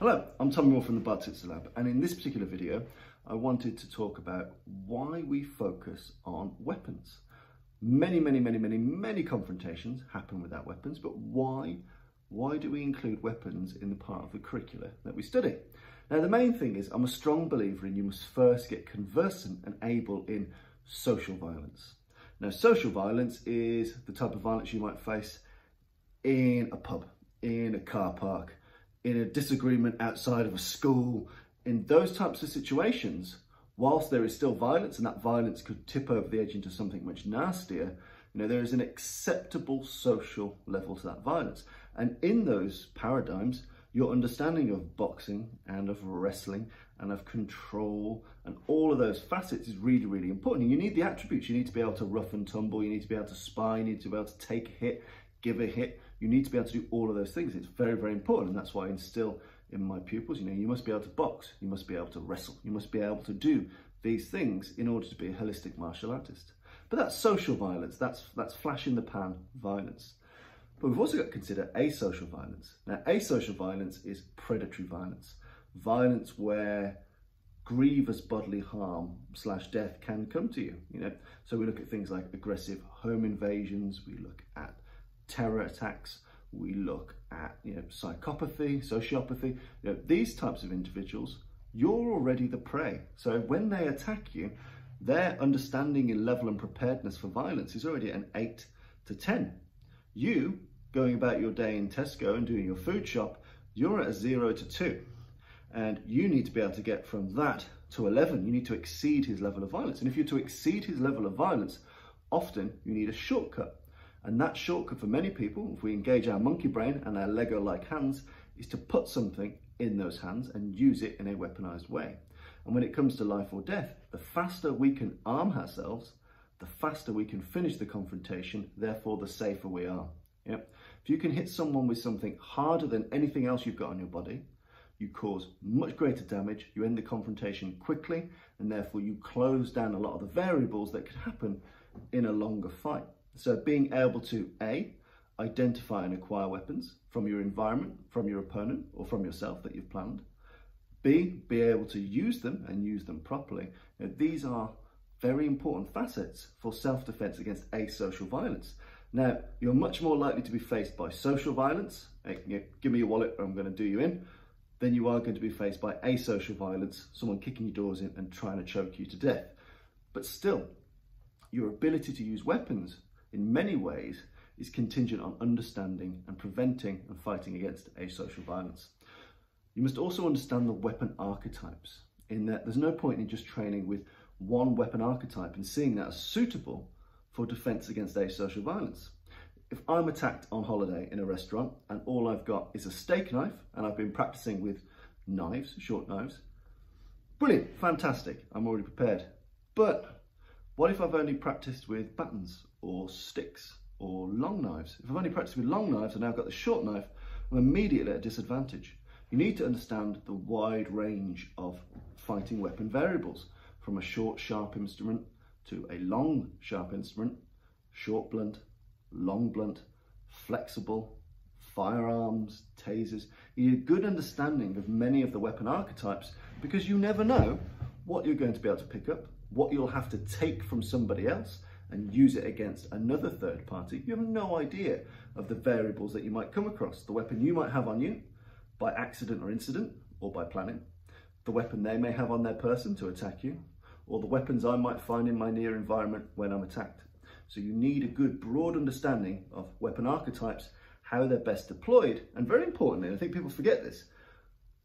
Hello, I'm Tommy Moore from the Bartitsu Lab and in this particular video I wanted to talk about why we focus on weapons. Many, many, many, many, many confrontations happen without weapons, but why? Why do we include weapons in the part of the curricula that we study? Now the main thing is I'm a strong believer in you must first get conversant and able in social violence. Now social violence is the type of violence you might face in a pub, in a car park, in a disagreement outside of a school, in those types of situations, whilst there is still violence and that violence could tip over the edge into something much nastier, you know, there is an acceptable social level to that violence. And in those paradigms, your understanding of boxing and of wrestling and of control and all of those facets is really, really important. You need the attributes. You need to be able to rough and tumble. You need to be able to spy. You need to be able to take a hit, give a hit. You need to be able to do all of those things. It's very, very important. And that's why I instill in my pupils, you know, you must be able to box. You must be able to wrestle. You must be able to do these things in order to be a holistic martial artist. But that's social violence. That's, that's flash in the pan violence. But we've also got to consider asocial violence. Now, asocial violence is predatory violence. Violence where grievous bodily harm slash death can come to you. You know, so we look at things like aggressive home invasions. We look at terror attacks. We look at you know psychopathy, sociopathy. You know, these types of individuals, you're already the prey. So when they attack you, their understanding in level and preparedness for violence is already an eight to ten. You going about your day in Tesco and doing your food shop, you're at a zero to two. And you need to be able to get from that to 11. You need to exceed his level of violence. And if you're to exceed his level of violence, often you need a shortcut. And that shortcut for many people, if we engage our monkey brain and our Lego-like hands, is to put something in those hands and use it in a weaponized way. And when it comes to life or death, the faster we can arm ourselves, the faster we can finish the confrontation, therefore the safer we are. Yep. If you can hit someone with something harder than anything else you've got on your body, you cause much greater damage, you end the confrontation quickly, and therefore you close down a lot of the variables that could happen in a longer fight. So being able to A, identify and acquire weapons from your environment, from your opponent, or from yourself that you've planned. B, be able to use them and use them properly. Now, these are very important facets for self-defense against asocial violence. Now, you're much more likely to be faced by social violence, eh, hey, know, give me your wallet or I'm going to do you in, than you are going to be faced by asocial violence, someone kicking your doors in and trying to choke you to death. But still, your ability to use weapons in many ways is contingent on understanding and preventing and fighting against asocial violence. You must also understand the weapon archetypes in that there's no point in just training with one weapon archetype and seeing that as suitable for defense against asocial violence. If I'm attacked on holiday in a restaurant and all I've got is a steak knife and I've been practicing with knives, short knives, brilliant, fantastic, I'm already prepared. But what if I've only practiced with batons or sticks or long knives? If I've only practiced with long knives and now I've got the short knife, I'm immediately at a disadvantage. You need to understand the wide range of fighting weapon variables, from a short sharp instrument to a long sharp instrument, short blunt, long blunt, flexible, firearms, tasers. You need a good understanding of many of the weapon archetypes because you never know what you're going to be able to pick up, what you'll have to take from somebody else and use it against another third party. You have no idea of the variables that you might come across, the weapon you might have on you by accident or incident or by planning, the weapon they may have on their person to attack you, or the weapons I might find in my near environment when I'm attacked. So you need a good broad understanding of weapon archetypes, how they're best deployed, and very importantly, I think people forget this,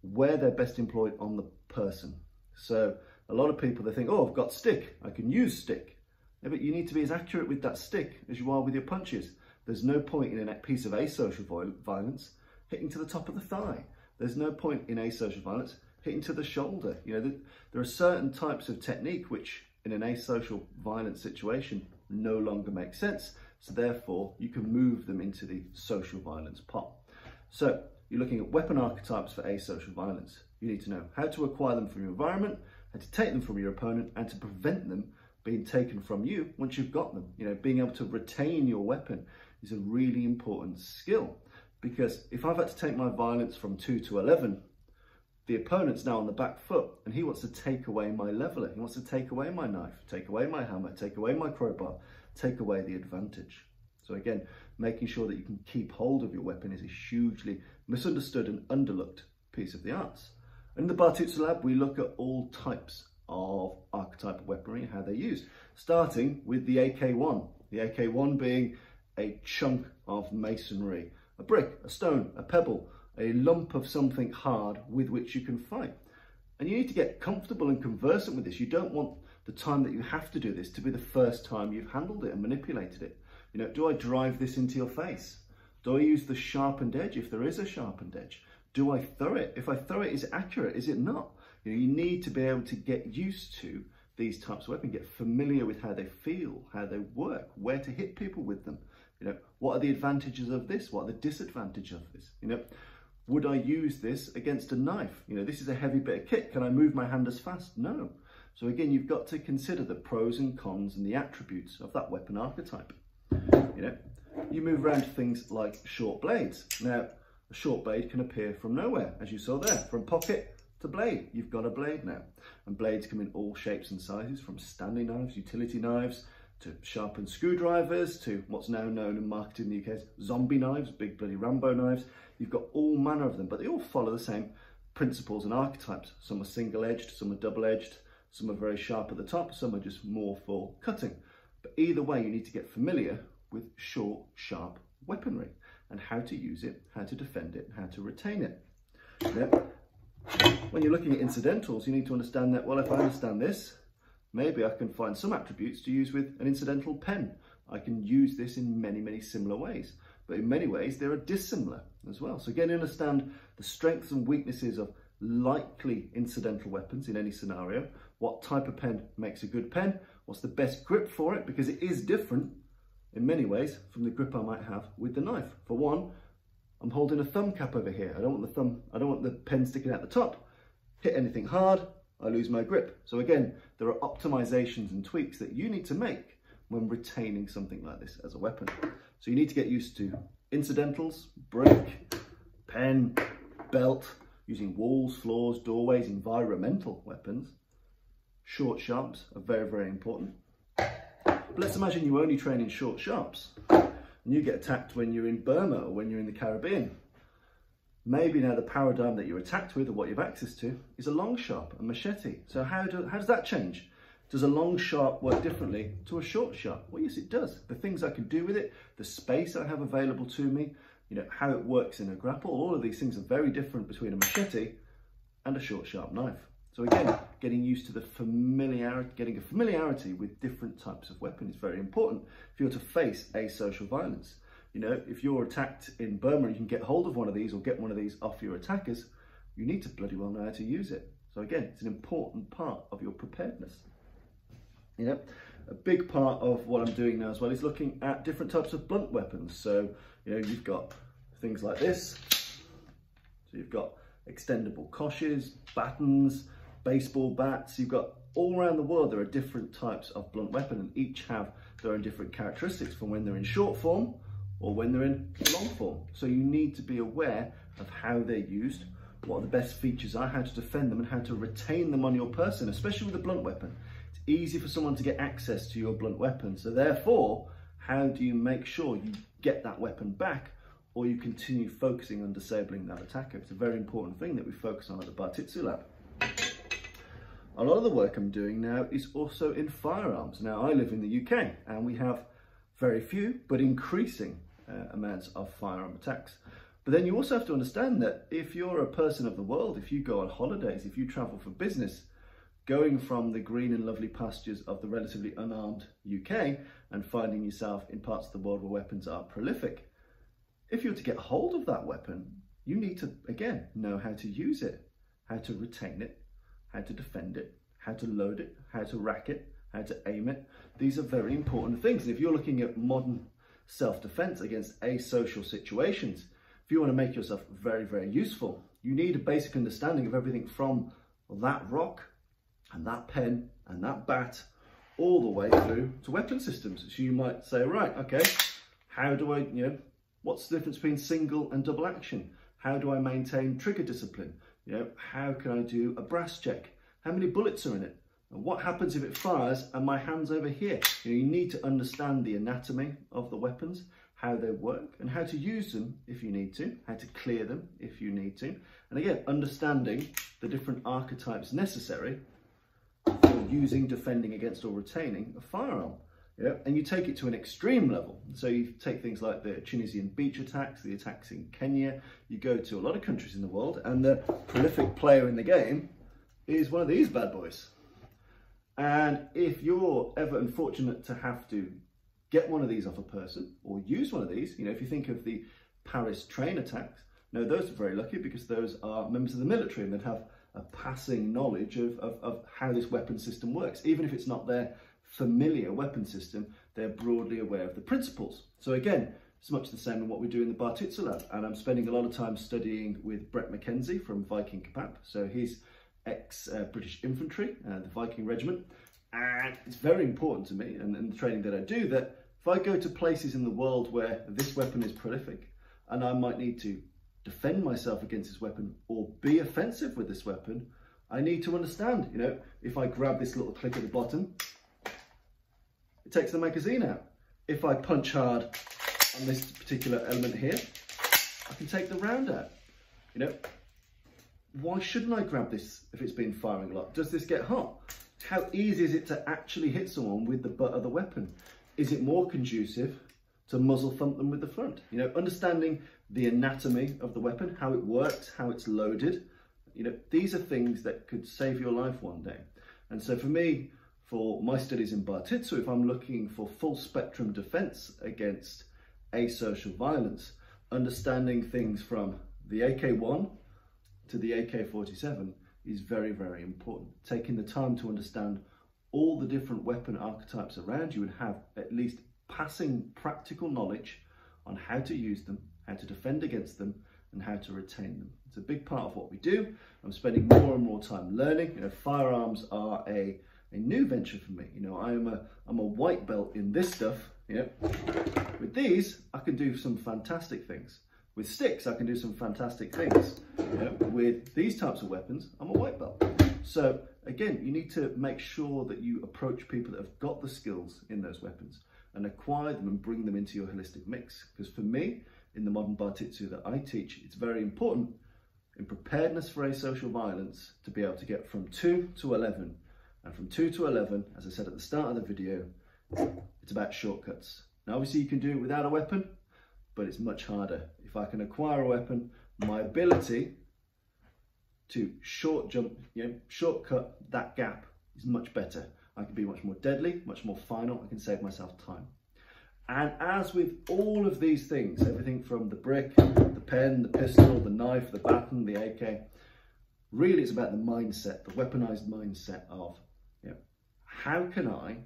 where they're best employed on the person. So a lot of people, they think, oh, I've got stick, I can use stick. Yeah, but you need to be as accurate with that stick as you are with your punches. There's no point in a piece of asocial violence hitting to the top of the thigh. There's no point in asocial violence hitting to the shoulder. You know, there are certain types of technique which in an asocial violent situation no longer make sense. So therefore you can move them into the social violence pot. So you're looking at weapon archetypes for asocial violence. You need to know how to acquire them from your environment, how to take them from your opponent and to prevent them being taken from you once you've got them. You know, being able to retain your weapon is a really important skill because if I've had to take my violence from two to 11 the opponent's now on the back foot and he wants to take away my leveler. He wants to take away my knife, take away my hammer, take away my crowbar, take away the advantage. So again, making sure that you can keep hold of your weapon is a hugely misunderstood and underlooked piece of the arts. In the Bartitsu Lab, we look at all types of archetypal weaponry and how they're used, starting with the AK-1. The AK-1 being a chunk of masonry, a brick, a stone, a pebble, a lump of something hard with which you can fight. And you need to get comfortable and conversant with this. You don't want the time that you have to do this to be the first time you've handled it and manipulated it. You know, do I drive this into your face? Do I use the sharpened edge if there is a sharpened edge? Do I throw it? If I throw it, is it accurate? Is it not? You know, you need to be able to get used to these types of weapons, get familiar with how they feel, how they work, where to hit people with them. You know, what are the advantages of this? What are the disadvantages of this? You know, would I use this against a knife? You know, this is a heavy bit of kit. Can I move my hand as fast? No. So again, you've got to consider the pros and cons and the attributes of that weapon archetype. You know, you move around to things like short blades. Now, a short blade can appear from nowhere, as you saw there, from pocket to blade. You've got a blade now. And blades come in all shapes and sizes, from Stanley knives, utility knives, to sharpened screwdrivers, to what's now known and marketed in the UK as zombie knives, big bloody Rambo knives. You've got all manner of them, but they all follow the same principles and archetypes. Some are single-edged, some are double-edged, some are very sharp at the top, some are just more for cutting. But either way, you need to get familiar with short, sharp weaponry and how to use it, how to defend it, how to retain it. When you're looking at incidentals, you need to understand that, well, if I understand this, maybe I can find some attributes to use with an incidental pen. I can use this in many, many similar ways but in many ways they are dissimilar as well. So again, understand the strengths and weaknesses of likely incidental weapons in any scenario, what type of pen makes a good pen, what's the best grip for it, because it is different in many ways from the grip I might have with the knife. For one, I'm holding a thumb cap over here. I don't want the thumb, I don't want the pen sticking out the top. Hit anything hard, I lose my grip. So again, there are optimizations and tweaks that you need to make when retaining something like this as a weapon. So you need to get used to incidentals, break, pen, belt, using walls, floors, doorways, environmental weapons. Short sharps are very, very important. But let's imagine you only train in short sharps and you get attacked when you're in Burma or when you're in the Caribbean. Maybe now the paradigm that you're attacked with or what you have access to is a long sharp, a machete. So how, do, how does that change? Does a long sharp work differently to a short sharp? Well, yes, it does. The things I can do with it, the space I have available to me, you know, how it works in a grapple, all of these things are very different between a machete and a short sharp knife. So again, getting used to the familiarity, getting a familiarity with different types of weapon is very important if you're to face asocial violence. You know, if you're attacked in Burma, you can get hold of one of these or get one of these off your attackers, you need to bloody well know how to use it. So again, it's an important part of your preparedness. You know, a big part of what I'm doing now as well is looking at different types of blunt weapons. So, you know, you've got things like this. So you've got extendable coshes, batons, baseball bats. You've got all around the world, there are different types of blunt weapon and each have their own different characteristics from when they're in short form or when they're in long form. So you need to be aware of how they're used, what are the best features are, how to defend them and how to retain them on your person, especially with a blunt weapon It's easy for someone to get access to your blunt weapon. So therefore, how do you make sure you get that weapon back or you continue focusing on disabling that attacker? It's a very important thing that we focus on at the Bartitsu Lab. A lot of the work I'm doing now is also in firearms. Now I live in the UK and we have very few but increasing uh, amounts of firearm attacks. But then you also have to understand that if you're a person of the world, if you go on holidays, if you travel for business, going from the green and lovely pastures of the relatively unarmed UK and finding yourself in parts of the world where weapons are prolific. If you're to get hold of that weapon, you need to, again, know how to use it, how to retain it, how to defend it, how to load it, how to rack it, how to aim it. These are very important things. And if you're looking at modern self-defense against asocial situations, if you want to make yourself very, very useful, you need a basic understanding of everything from that rock and that pen and that bat all the way through to weapon systems. So you might say, right, okay, how do I, you know, what's the difference between single and double action? How do I maintain trigger discipline? You know, how can I do a brass check? How many bullets are in it? And what happens if it fires and my hand's over here? You, know, you need to understand the anatomy of the weapons, how they work, and how to use them if you need to, how to clear them if you need to. And again, understanding the different archetypes necessary for using, defending against, or retaining a firearm. Yeah, and you take it to an extreme level. So you take things like the Tunisian beach attacks, the attacks in Kenya. You go to a lot of countries in the world, and the prolific player in the game is one of these bad boys. And if you're ever unfortunate to have to get one of these off a person or use one of these, you know, if you think of the Paris train attacks, no, those are very lucky because those are members of the military and they have a passing knowledge of, of, of how this weapon system works. Even if it's not their familiar weapon system, they're broadly aware of the principles. So again, it's much the same in what we do in the Bartitsu lab. And I'm spending a lot of time studying with Brett McKenzie from Viking Kapap. So he's ex-British uh, infantry, uh, the Viking regiment. And it's very important to me and, and the training that I do that if I go to places in the world where this weapon is prolific and I might need to defend myself against this weapon or be offensive with this weapon, I need to understand, you know, if I grab this little click at the bottom, it takes the magazine out. If I punch hard on this particular element here, I can take the round out. You know, why shouldn't I grab this if it's been firing a lot? Does this get hot? How easy is it to actually hit someone with the butt of the weapon? Is it more conducive to muzzle thump them with the front? You know, understanding the anatomy of the weapon, how it works, how it's loaded. You know, these are things that could save your life one day. And so for me, for my studies in Bartitsu, if I'm looking for full spectrum defense against asocial violence, understanding things from the AK-1 to the AK-47 is very, very important. Taking the time to understand all the different weapon archetypes around you and have at least passing practical knowledge on how to use them, how to defend against them, and how to retain them. It's a big part of what we do. I'm spending more and more time learning. You know, firearms are a a new venture for me. You know, I am a I'm a white belt in this stuff. Know, with these I can do some fantastic things. With sticks I can do some fantastic things. Know, with these types of weapons I'm a white belt. So again, you need to make sure that you approach people that have got the skills in those weapons and acquire them and bring them into your holistic mix. Because for me, in the modern Bartitsu that I teach, it's very important in preparedness for asocial violence to be able to get from 2 to 11 and from 2 to 11, as I said at the start of the video, it's about shortcuts. Now obviously you can do it without a weapon, but it's much harder. If I can acquire a weapon, my ability to short jump, you know, shortcut that gap is much better. I can be much more deadly, much more final, I can save myself time. And as with all of these things, everything from the brick, the pen, the pistol, the knife, the baton, the AK, really it's about the mindset, the weaponized mindset of how can I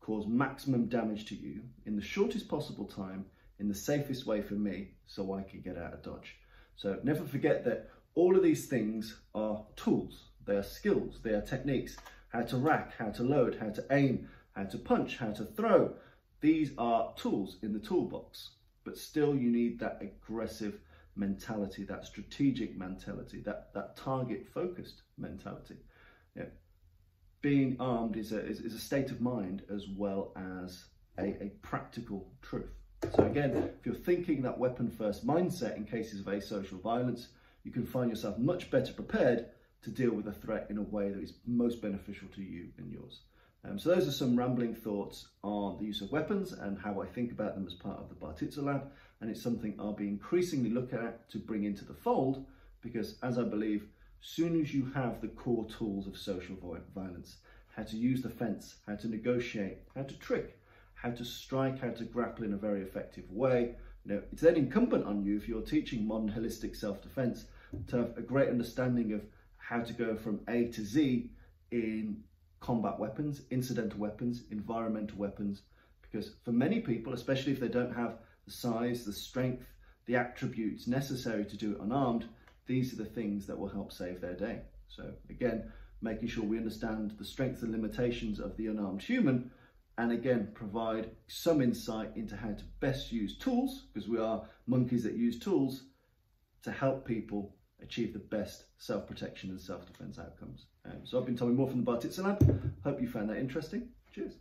cause maximum damage to you in the shortest possible time, in the safest way for me, so I can get out of Dodge. So never forget that all of these things are tools, they are skills, they are techniques, how to rack, how to load, how to aim, how to punch, how to throw. These are tools in the toolbox, but still you need that aggressive mentality, that strategic mentality, that, that target focused mentality. Yeah being armed is a, is, is a state of mind as well as a, a practical truth. So again, if you're thinking that weapon first mindset in cases of asocial violence, you can find yourself much better prepared to deal with a threat in a way that is most beneficial to you and yours. Um, so those are some rambling thoughts on the use of weapons and how I think about them as part of the Bartitsu Lab. And it's something I'll be increasingly looking at to bring into the fold because as I believe soon as you have the core tools of social violence, how to use the fence, how to negotiate, how to trick, how to strike, how to grapple in a very effective way, you know, it's then incumbent on you, if you're teaching modern holistic self-defense, to have a great understanding of how to go from A to Z in combat weapons, incidental weapons, environmental weapons, because for many people, especially if they don't have the size, the strength, the attributes necessary to do it unarmed, these are the things that will help save their day. So again, making sure we understand the strengths and limitations of the unarmed human, and again, provide some insight into how to best use tools, because we are monkeys that use tools, to help people achieve the best self-protection and self-defense outcomes. Um, so I've been Tommy Moore from the Bartitsu Lab. Hope you found that interesting. Cheers.